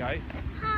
Okay? Hi.